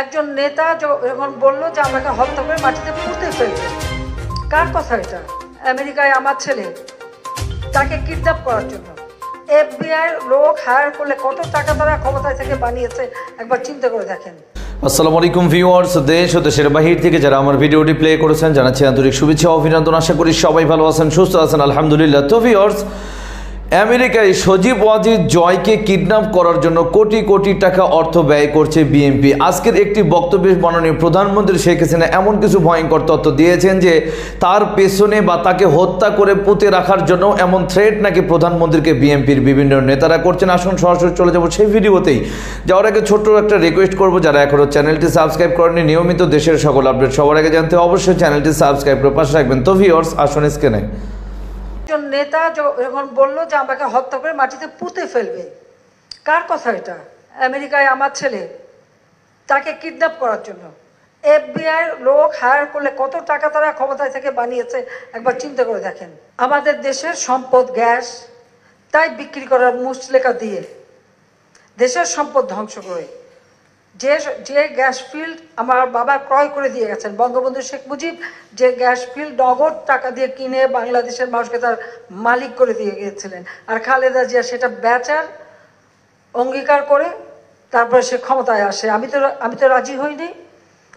একজন নেতা যখন বলল যে আমাকে হত্যা করে মাটিতে পুঁতে ফেলবে, কার কথা এটা? আমেরিকায় আমার ছেলে, তাকে কিডন্যাপ করার জন্য। এফবিআই লোক হায়ার করলে কত টাকা তারা ক্ষমতায় থেকে বানিয়েছে, একবার চিন্তা করে দেখেন। আসসালামু আলাইকুম ভিউয়ার্স, দেশ ও দেশের বাহির থেকে যারা আমার ভিডিওটি প্লে করেছেন, জানাচ্ছি আন্তরিক শুভেচ্ছা অভিনন্দন। আশা করি সবাই ভালো আছেন, সুস্থ আছেন, আলহামদুলিল্লাহ। তো ভিউয়ার্স আমেরিকায় সজীব ওয়াজিদ জয়কে কিডন্যাপ করার জন্য কোটি কোটি টাকা অর্থ ব্যয় করছে বিএনপি। আজকের একটি বক্তব্যে মাননীয় প্রধানমন্ত্রী শেখ হাসিনা এমন কিছু ভয়ঙ্কর তথ্য দিয়েছেন যে, তার পেছনে বা তাকে হত্যা করে পুঁতে রাখার জন্য এমন থ্রেট নাকি প্রধানমন্ত্রীকে বিএনপির বিভিন্ন নেতারা করছেন। আসুন সরাসরি চলে যাব সেই ভিডিওতেই। যাওয়ার আগে ছোট্ট একটা রিকোয়েস্ট করব যারা এখনও চ্যানেলটি সাবস্ক্রাইব করেনি নিয়মিত দেশের সকল আপডেট সবার আগে জানতে অবশ্যই চ্যানেলটি সাবস্ক্রাইব করে পাশে রাখবেন তো ভিওর্স আসুন স্ক্রিনে একজন নেতা যখন বলল যে আমাকে হত্যা করে মাটিতে পুঁতে ফেলবে, কার কথা এটা? আমেরিকায় আমার ছেলে, তাকে কিডন্যাপ করার জন্য। এফবিআই লোক হায়ার করলে কত টাকা তারা ক্ষমতায় থেকে বানিয়েছে, একবার চিন্তা করে দেখেন। আমাদের দেশের সম্পদ গ্যাস, তাই বিক্রি করার মুচলেখা দিয়ে দেশের সম্পদ ধ্বংস করে। যে যে গ্যাস ফিল্ড আমার বাবা ক্রয় করে দিয়ে গেছেন, বঙ্গবন্ধু শেখ মুজিব যে গ্যাস ফিল্ড নগদ টাকা দিয়ে কিনে বাংলাদেশের মানুষকে তার মালিক করে দিয়ে গিয়েছিলেন আর খালেদা জিয়া সেটা বেচার অঙ্গীকার করে তারপরে সে ক্ষমতায় আসে। আমি তো আমি তো রাজি হইনি।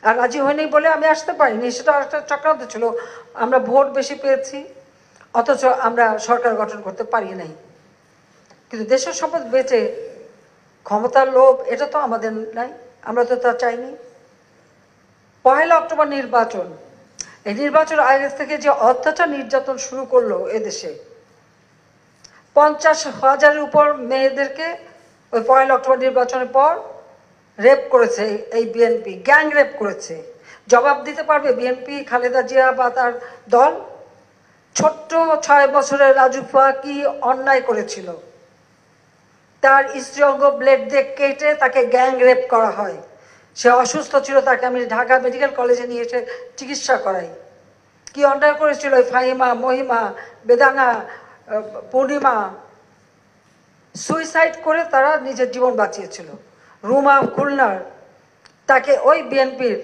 আর রাজি হইনি বলে আমি আসতে পারিনি। সেটা একটা চক্রান্ত ছিল। আমরা ভোট বেশি পেয়েছি, অথচ আমরা সরকার গঠন করতে পারি নাই। কিন্তু দেশের সম্পদ বেঁচে ক্ষমতার লোভ, এটা তো আমাদের নাই। আমরা তো তা চাইনি। পহেলা অক্টোবর নির্বাচন। এই নির্বাচন আগে থেকে যে অত্যাচার নির্যাতন শুরু করল এদেশে, পঞ্চাশ হাজারের উপর মেয়েদেরকে ওই পয়লা অক্টোবর নির্বাচনের পর রেপ করেছে এই বিএনপি, গ্যাং রেপ করেছে। জবাব দিতে পারবে বিএনপি, খালেদা জিয়া বা তার দল? ছোট্ট ছয় বছরের রাজুফা কি অন্যায় করেছিল। তার স্ত্রী অঙ্গ ব্লেড দিয়ে কেটে তাকে গ্যাং রেপ করা হয়। সে অসুস্থ ছিল তাকে আমি ঢাকা মেডিকেল কলেজে নিয়ে এসে চিকিৎসা করাই। কি অন্যায় করেছিল ফাহিমা মহিমা আহ, পূর্ণিমা? সুইসাইড করে তারা নিজের জীবন বাঁচিয়েছিল। রুমা খুলনার তাকে ওই বিএনপির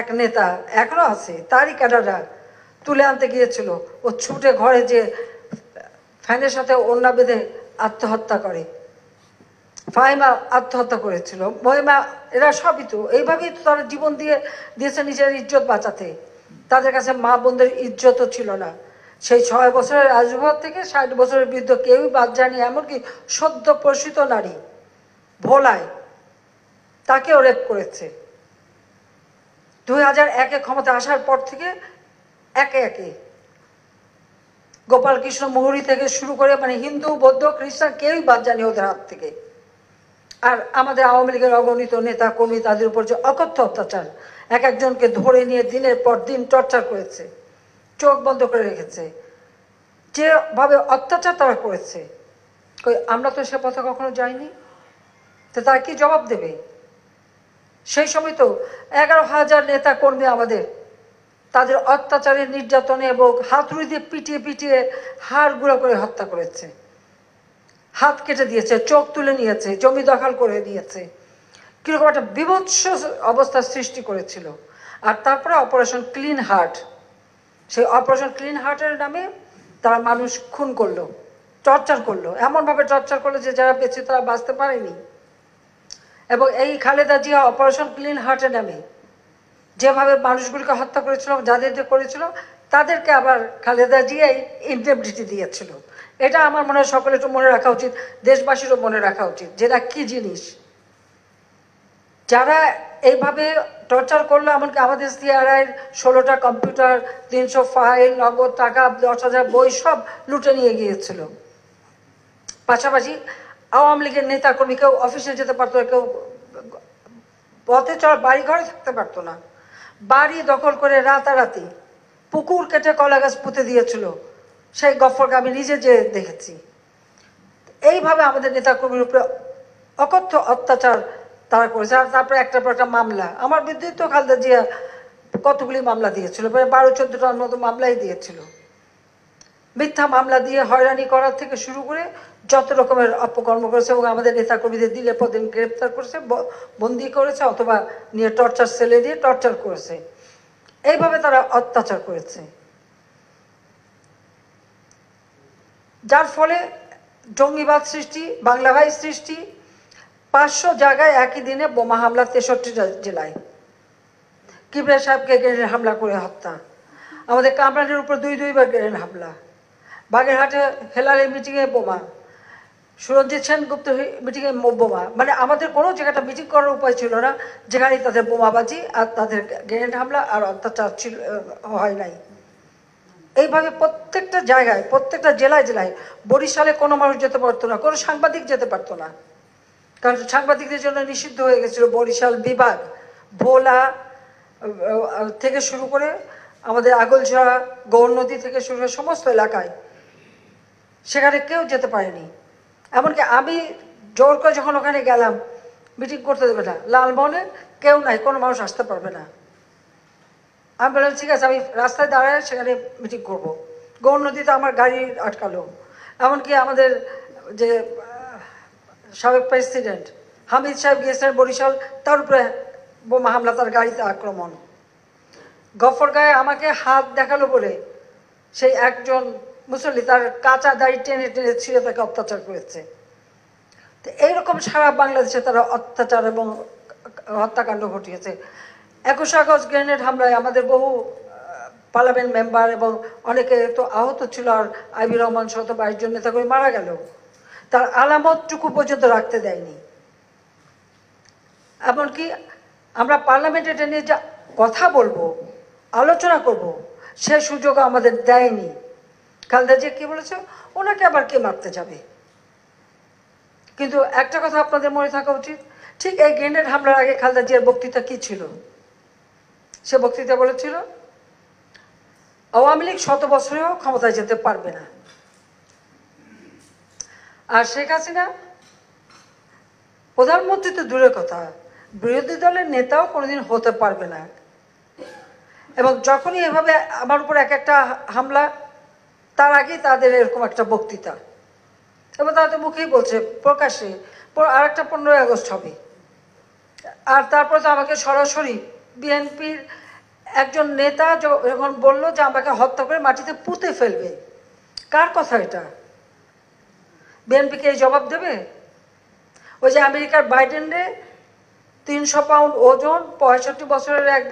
এক নেতা এখনও আছে তারই ক্যাডাররা তুলে আনতে গিয়েছিল। ও ছুটে ঘরে যে ফ্যানের সাথে ওড়না বেঁধে আত্মহত্যা করে। ফাহিমা আত্মহত্যা করেছিল। মহিমা, এরা সবই তো। এইভাবেই তো তারা জীবন দিয়ে দিয়েছে নিজের ইজ্জত বাঁচাতে। তাদের কাছে মা বোনদের ইজ্জতও ছিল না। সেই ছয় বছরের আজীবন থেকে ষাট বছরের বৃদ্ধ কেউই বাদ যায়নি, এমনকি সদ্য প্রসূত নারী, ভোলায়, তাকেও রেপ করেছে। দুই হাজার একে ক্ষমতা আসার পর থেকে একে একে গোপাল কৃষ্ণ মুহুরী থেকে শুরু করে মানে হিন্দু, বৌদ্ধ, খ্রিস্টান কেউই বাদ জানি ওদের হাত থেকে। আর আমাদের আওয়ামী লীগের অগণিত নেতা কর্মী তাদের উপর যে অকথ্য অত্যাচার, এক একজনকে ধরে নিয়ে দিনের পর দিন টর্চার করেছে, চোখ বন্ধ করে রেখেছে, যেভাবে অত্যাচার তারা করেছে, কই, আমরা তো সে পথে কখনো যাইনি? তো তারা কি জবাব দেবে? সেই সময় তো এগারো হাজার নেতা কর্মী আমাদের, তাদের অত্যাচারে নির্যাতনে এবং হাতুড়ি দিয়ে পিটিয়ে পিটিয়ে হাড় গুঁড়ো করে হত্যা করেছে। হাত কেটে দিয়েছে, চোখ তুলে নিয়েছে, জমি দখল করে দিয়েছে। কীরকম একটা বিভৎস অবস্থার সৃষ্টি করেছিল। আর তারপরে অপারেশন ক্লিন হার্ট সেই অপারেশন ক্লিন হার্টের নামে তারা মানুষ খুন করল, টর্চার করল। এমনভাবে টর্চার করল যে যারা বেঁচে তারা বাঁচতে পারেনি। এবং এই খালেদা জিয়া অপারেশন ক্লিন হার্টের নামে যেভাবে মানুষগুলিকে হত্যা করেছিল যাদের করেছিল, তাদেরকে আবার খালেদা জিয়াই ইন্টেমডিটি দিয়েছিল। এটা আমার মনে হয় সকলে একটু মনে রাখা উচিত, দেশবাসীরও মনে রাখা উচিত যেটা কি জিনিস। যারা এইভাবে টর্চার করল, এমনকি আমাদের সিআরআইয়ের ষোলোটা কম্পিউটার, তিনশো ফাইল, নগদ টাকা, দশ হাজার বই সব লুটে নিয়ে গিয়েছিল। পাশাপাশি আওয়ামী লীগের নেতা কর্মী কেউ অফিসে যেতে পারতো কেউ পথে চল বাড়ি ঘরে থাকতে পারতো না। বাড়ি দখল করে রাতারাতি পুকুর কেটে কলা গাছ পুঁতে দিয়েছিল। সেই গফরকে আমি নিজে যে দেখেছি। এইভাবে আমাদের নেতাকর্মীর উপরে অকথ্য অত্যাচার তারা করেছে। আর তারপরে একটার পর একটা মামলা। আমার বিরুদ্ধে তো খালেদা জিয়া কতগুলি মামলা দিয়েছিল? প্রায় বারো, চোদ্দটার মতো মামলাই দিয়েছিল। মিথ্যা মামলা দিয়ে হয়রানি করার থেকে শুরু করে যত রকমের অপকর্ম করেছে এবং আমাদের নেতাকর্মীদের দিলে পদে গ্রেপ্তার করেছে বন্দি করেছে অথবা নিয়ে টর্চার সেলে দিয়ে টর্চার করেছে। এইভাবে তারা অত্যাচার করেছে। যার ফলে জঙ্গিবাদ সৃষ্টি বাংলা ভাই সৃষ্টি, পাঁচশো জায়গায় একই দিনে বোমা হামলা তেষট্টি জেলায়। কিবরিয়া সাহেবকে গ্রেনেড হামলা করে হত্যা। আমাদের কামরানের উপর দুই দুইবার গ্রেনেড হামলা। বাগেরহাটে হেলালে মিটিংয়ে বোমা। সুরঞ্জিত সেনগুপ্ত মিটিংয়ে বোমা। মানে আমাদের কোনো জায়গাটা মিটিং করার উপায় ছিল না। যেখানে তাদের বোমাবাজি আর তাদের গ্রেনেড হামলা আর অত্যাচার ছিল হয় নাই। এইভাবে প্রত্যেকটা জায়গায়, প্রত্যেকটা জেলায় জেলায় বরিশালে কোনো মানুষ যেতে পারতো না, কোনো সাংবাদিক যেতে পারতো না। কারণ সাংবাদিকদের জন্য নিষিদ্ধ হয়ে গেছিল বরিশাল বিভাগ, ভোলা থেকে শুরু করে আমাদের আগলঝরা গৌর নদী থেকে শুরু করে সমস্ত এলাকায়। সেখানে কেউ যেতে পারেনি। এমনকি আমি জোর করে যখন ওখানে গেলাম মিটিং করতে দেবে না। লালমোহনে কেউ নাই, কোনো মানুষ আসতে পারবে না। আমি বললাম, ঠিক আছে, আমি রাস্তায় দাঁড়ায় সেখানে মিটিং করব। গৌর নদীতে আমার গাড়ি আটকালো। এমনকি আমাদের যে সাবেক প্রেসিডেন্ট হামিদ সাহেব গিয়েছিলেন বরিশাল, তার উপরে বোমা হামলা, তার গাড়িতে আক্রমণ। গফর গায়ে আমাকে হাত দেখাল বলে সেই একজন মুসল্লি তার কাঁচা দাড়ি টেনে টেনে ছিঁড়ে তাকে অত্যাচার করেছে। তো এইরকম সারা বাংলাদেশে তারা অত্যাচার এবং হত্যাকাণ্ড ঘটিয়েছে। একুশে আগস্ট গ্রেনেড হামলায় আমাদের বহু পার্লামেন্ট মেম্বার এবং অনেকে তো আহত ছিল আর আইবি রহমান শত বাইশ জন নেতাকর্মী মারা গেল। তার আলামতটুকু পর্যন্ত রাখতে দেয়নি। এমনকি আমরা পার্লামেন্টে এটা নিয়ে যা কথা বলব, আলোচনা করব, সে সুযোগ আমাদের দেয়নি। খালেদা জিয়া কি বলেছে? ওনাকে আবার কে মারতে যাবে? কিন্তু একটা কথা আপনাদের মনে থাকা উচিত, ঠিক এই গ্রেনেড হামলার আগে খালেদা জিয়ার বক্তৃতা কি ছিল? সে বক্তৃতা বলেছিল, আওয়ামী লীগ শত বছরেও ক্ষমতায় যেতে পারবে না। আর শেখ হাসিনা, প্রধানমন্ত্রী তো দূরের কথা, বিরোধী দলের নেতাও কোনোদিন হতে পারবে না। এবং যখনই এভাবে আমার উপর এক একটা হামলা, তার আগেই তাদের এরকম একটা বক্তৃতা। এবং তারা তো মুখেই বলছে, প্রকাশ্যে, আর একটা পনেরোই আগস্ট হবে। আর তারপরে তো আমাকে সরাসরি বিএনপির একজন নেতা যখন বলল যে আমাকে হত্যা করে মাটিতে পুঁতে ফেলবে, কার কথা এটা? বিএনপিকে এই জবাব দেবে? ওই যে আমেরিকার বাইডেনরে তিনশো পাউন্ড ওজন পঁয়ষট্টি বছরের এক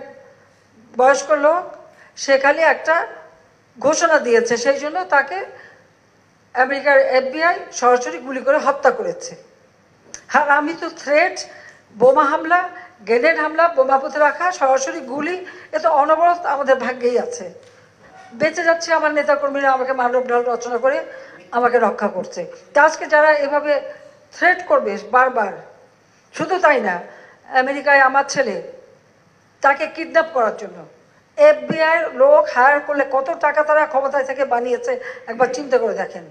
বয়স্ক লোক, সে খালি একটা ঘোষণা দিয়েছে, সেই জন্য তাকে আমেরিকার এফবিআই সরাসরি গুলি করে হত্যা করেছে। আর আমি তো থ্রেট বোমা হামলা গ্রেনেড হামলা, বোমা পুঁতে রাখা, সরাসরি গুলি, এ তো অনবরত আমাদের ভাগ্যেই আছে। বেঁচে যাচ্ছে আমার নেতাকর্মীরা, আমাকে মানব ঢাল রচনা করে আমাকে রক্ষা করছে। তা আজকে যারা এভাবে থ্রেট করবে বারবার, শুধু তাই না, আমেরিকায় আমার ছেলে, তাকে কিডন্যাপ করার জন্য। এফবিআই লোক হায়ার করলে কত টাকা তারা ক্ষমতায় থেকে বানিয়েছে, একবার চিন্তা করে দেখেন।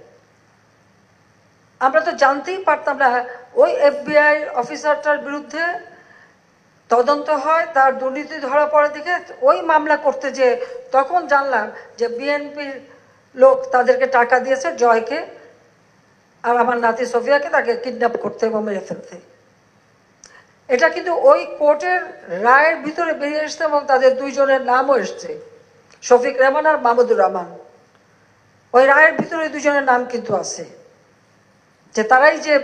আমরা তো জানতেই পারতাম না, ওই এফবিআই অফিসারটার বিরুদ্ধে তদন্ত হয়, তার দুর্নীতি ধরা পড়ে দিকে ওই মামলা করতে যে তখন জানলাম যে বিএনপির লোক তাদেরকে টাকা দিয়েছে জয়কে, আর আমার নাতি সোফিয়াকে তাকে কিডন্যাপ করতে এবং মেরে ফেলতে। এটা কিন্তু ওই কোর্টের রায়ের ভিতরে বেরিয়ে এসছে এবং তাদের দুইজনের নামও এসছে, শফিক রহমান আর মাহমুদুর রহমান। ওই রায়ের ভিতরে দুজনের নাম কিন্তু আছে। যে তারাই যে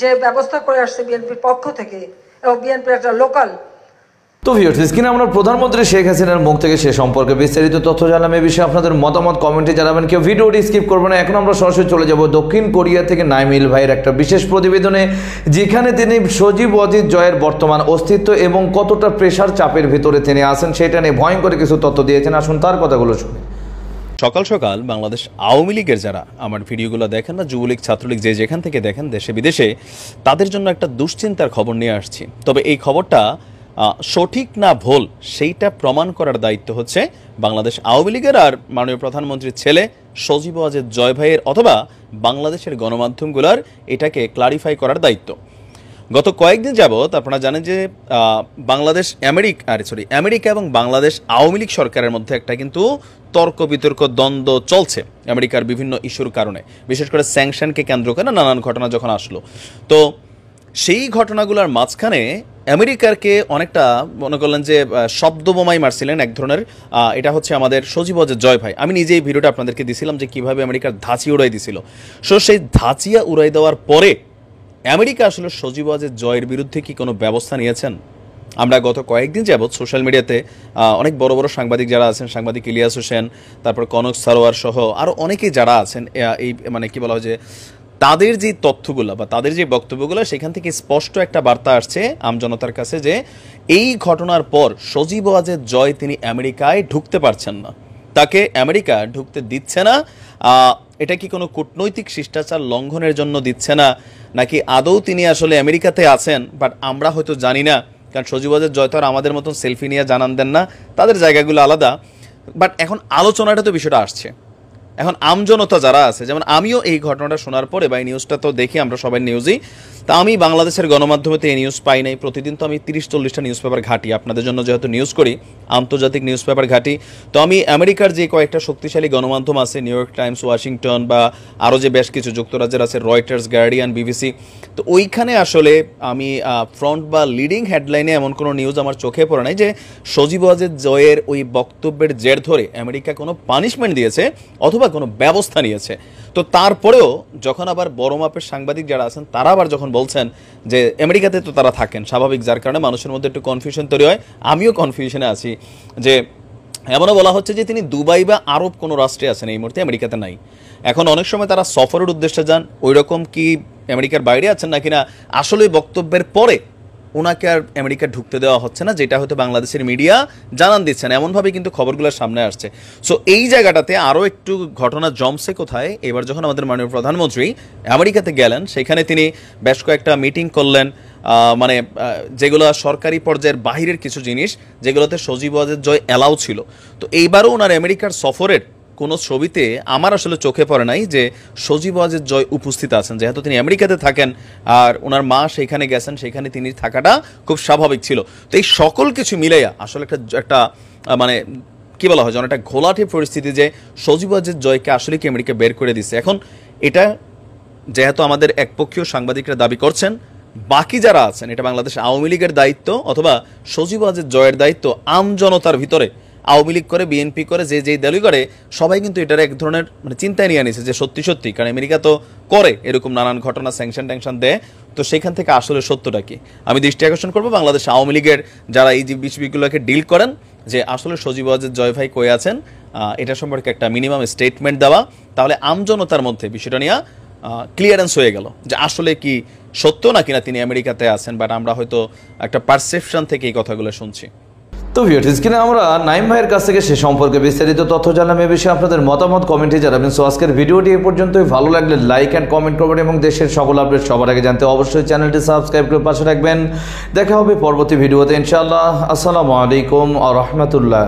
যে ব্যবস্থা করে আসছে বিএনপির পক্ষ থেকে বিএনপির একটা লোকাল তো স্ক্রিনে আমরা প্রধানমন্ত্রী শেখ হাসিনার মুখ থেকে সে সম্পর্কে বিস্তারিত তথ্য জানলাম। এই বিষয়ে আপনাদের মতামত কমেন্টে জানাবেন। কেউ ভিডিওটি স্কিপ করবেন না। এখন আমরা সরাসরি চলে যাব দক্ষিণ কোরিয়া থেকে নাইমিল ভাইয়ের একটা বিশেষ প্রতিবেদনে, যেখানে তিনি সজীব অজিত জয়ের বর্তমান অস্তিত্ব এবং কতটা প্রেশার চাপের ভিতরে তিনি আছেন সেটা নিয়ে ভয়ঙ্কর কিছু তথ্য দিয়েছেন। আসুন তার কথাগুলো শুনে। সকাল সকাল বাংলাদেশ আওয়ামী লীগের যারা আমার ভিডিওগুলো দেখেন না, যুবলীগ, ছাত্রলীগ যে যেখান থেকে দেখেন, দেশে, বিদেশে, তাদের জন্য একটা দুশ্চিন্তার খবর নিয়ে আসছি। তবে এই খবরটা সঠিক না ভুল, সেইটা প্রমাণ করার দায়িত্ব হচ্ছে বাংলাদেশ আওয়ামী লীগের আর মাননীয় প্রধানমন্ত্রীর ছেলে সজীব ওয়াজেদ জয় ভাইয়ের অথবা বাংলাদেশের গণমাধ্যমগুলোর এটাকে ক্লারিফাই করার দায়িত্ব। গত কয়েকদিন যাবৎ আপনারা জানেন যে বাংলাদেশ আমেরিকা, আরে সরি আমেরিকা এবং বাংলাদেশ আওয়ামী লীগ সরকারের মধ্যে একটা কিন্তু তর্ক বিতর্ক দ্বন্দ্ব চলছে আমেরিকার বিভিন্ন ইস্যুর কারণে। বিশেষ করে স্যাংশনকে কেন্দ্র করে নানান ঘটনা যখন আসলো। তো সেই ঘটনাগুলোর মাঝখানে আমেরিকারকে অনেকটা মনে করলেন যে শব্দ বোমাই মারছিলেন এক ধরনের এটা হচ্ছে আমাদের সজীবজের জয় ভাই। আমি নিজেই ভিডিওটা আপনাদেরকে দিছিলাম যে কীভাবে আমেরিকার ধাঁচি উড়াই দিছিল। সো সেই ধাঁচিয়া উড়াই দেওয়ার পরে আমেরিকা আসলে সজীবজের জয়ের বিরুদ্ধে কি কোনো ব্যবস্থা নিয়েছেন? আমরা গত কয়েকদিন যাবৎ সোশ্যাল মিডিয়াতে অনেক বড় বড় সাংবাদিক যারা আছেন, সাংবাদিক ইলিয়াস হোসেন, তারপর কনক সারোয়ার সহ আরও অনেকেই যারা আছেন এই মানে কি বলা হয় যে, তাদের যে তথ্যগুলো বা তাদের যে বক্তব্যগুলো, সেখান থেকে স্পষ্ট একটা বার্তা আসছে আমজনতার কাছে যে, এই ঘটনার পর সজীব ওয়াজের জয় তিনি আমেরিকায় ঢুকতে পারছেন না। তাকে আমেরিকা ঢুকতে দিচ্ছে না। এটা কি কোনো কূটনৈতিক শিষ্টাচার লঙ্ঘনের জন্য দিচ্ছে না? নাকি আদৌ তিনি আসলে আমেরিকাতে আছেন? বাট আমরা হয়তো জানি না। কারণ সজীবাজের জয়তর আমাদের মতন সেলফি নিয়ে জানান দেন না। তাদের জায়গাগুলো আলাদা। বাট এখন আলোচনাটা তো বিষয়টা আসছে। এখন আমজনতা যারা আছে, যেমন আমিও এই ঘটনাটা শোনার পরে বা এই নিউজটা তো দেখি, আমরা সবাই নিউজই তা আমি বাংলাদেশের গণমাধ্যমেতে এই নিউজ পাই নাই। প্রতিদিন তো আমি তিরিশ চল্লিশটা নিউজ পেপার ঘাটি। আপনাদের জন্য যেহেতু নিউজ করি, আন্তর্জাতিক নিউজ পেপার ঘাটি, তো আমি আমেরিকার যে কয়েকটা শক্তিশালী গণমাধ্যম আছে নিউ ইয়র্ক টাইমস ওয়াশিংটন বা আরও যে বেশ কিছু যুক্তরাজ্যের আছে রয়টার্স গার্ডিয়ান বিবিসি তো ওইখানে আসলে আমি ফ্রন্ট বা লিডিং হেডলাইনে এমন কোনো নিউজ আমার চোখে পড়ে নাই যে সজীব ওয়াজেদ জয়ের ওই বক্তব্যের জের ধরে আমেরিকা কোনো পানিশমেন্ট দিয়েছে, অথবা কোনো ব্যবস্থা নিয়েছে। তো তারপরেও যখন আবার বড় মাপের সাংবাদিক যারা আছেন, তারা আবার যখন বলছেন যে আমেরিকাতে তো তারা থাকেন, স্বাভাবিক, যার কারণে মানুষের মধ্যে একটু কনফিউশন তৈরি হয়। আমিও কনফিউশনে আছি যে এমনও বলা হচ্ছে যে তিনি দুবাই বা আরব কোনো রাষ্ট্রে আছেন, এই মুহূর্তে আমেরিকাতে নাই। এখন অনেক সময় তারা সফরের উদ্দেশ্যে যান ওই রকম কি আমেরিকার বাইরে আছেন নাকি না? আসলে বক্তব্যের পরে ওনাকে আর আমেরিকা ঢুকতে দেওয়া হচ্ছে না, যেটা হয়তো বাংলাদেশের মিডিয়া জানান দিচ্ছে না এমনভাবে কিন্তু খবরগুলো সামনে আসছে। সো এই জায়গাটাতে আরও একটু ঘটনা জমছে কোথায়? এবার যখন আমাদের মাননীয় প্রধানমন্ত্রী আমেরিকাতে গেলেন, সেখানে তিনি বেশ কয়েকটা মিটিং করলেন মানে যেগুলো সরকারি পর্যায়ের বাহিরের কিছু জিনিস, যেগুলোতে সজীব জয় অ্যালাউ ছিল। তো এইবারও ওনার আমেরিকার সফরের কোনো ছবিতে আমার আসলে চোখে পড়ে নাই যে সজীব ওয়াজেদ জয় উপস্থিত আছেন। যেহেতু তিনি আমেরিকাতে থাকেন আর ওনার মা সেখানে গেছেন, সেখানে তিনি থাকাটা খুব স্বাভাবিক ছিল। তো এই সকল কিছু মিলাইয়া আসলে একটা একটা মানে কি বলা হয় যেন একটা ঘোলাটে পরিস্থিতি যে সজীব ওয়াজেদ জয়কে আসলে কি আমেরিকা বের করে দিচ্ছে এখন এটা যেহেতু আমাদের একপক্ষীয় সাংবাদিকরা দাবি করছেন, বাকি যারা আছেন, এটা বাংলাদেশ আওয়ামী লীগের দায়িত্ব অথবা সজীব ওয়াজেদ জয়ের দায়িত্ব আম জনতার ভিতরে। আওয়ামী লীগ করে, বিএনপি করে, যে যেই দলই করে, সবাই কিন্তু এটার এক ধরনের মানে চিন্তায় নিয়ে আনিছে যে সত্যি সত্যি, কারণ আমেরিকা তো করে এরকম নানান ঘটনা স্যাংশন ট্যাংশন দেয়। তো সেখান থেকে আসলে সত্যটা কি? আমি দৃষ্টি আকর্ষণ করব বাংলাদেশ আওয়ামী লীগের যারা এই যে বিষয়গুলোকে ডিল করেন, যে আসলে সজীব ওয়াজেদ, জয় ভাই কয়ে আছেন এটা সম্পর্কে একটা মিনিমাম স্টেটমেন্ট দেওয়া। তাহলে আমজনতার মধ্যে বিষয়টা নিয়ে ক্লিয়ারেন্স হয়ে গেল যে আসলে কি সত্য নাকি না তিনি আমেরিকাতে আছেন বাট আমরা হয়তো একটা পারসেপশন থেকে এই কথাগুলো শুনছি। তো ভিউয়ার্স স্ক্রিনে আমরা নাইম ভাইয়ের কাছ থেকে সে সম্পর্কে বিস্তারিত তথ্য জানলাম। এ বিষয়ে আপনাদের মতামত কমেন্টে জানাবেন। সো আজকের ভিডিওটি এ পর্যন্তই। ভালো লাগলে লাইক অ্যান্ড কমেন্ট করবেন এবং দেশের সকল আপডেট সবার আগে জানতে অবশ্যই চ্যানেলটি সাবস্ক্রাইব করে পাশে রাখবেন। দেখা হবে পরবর্তী ভিডিওতে, ইনশাআল্লাহ। আসসালামু আলাইকুম আ রহমতুল্লাহ।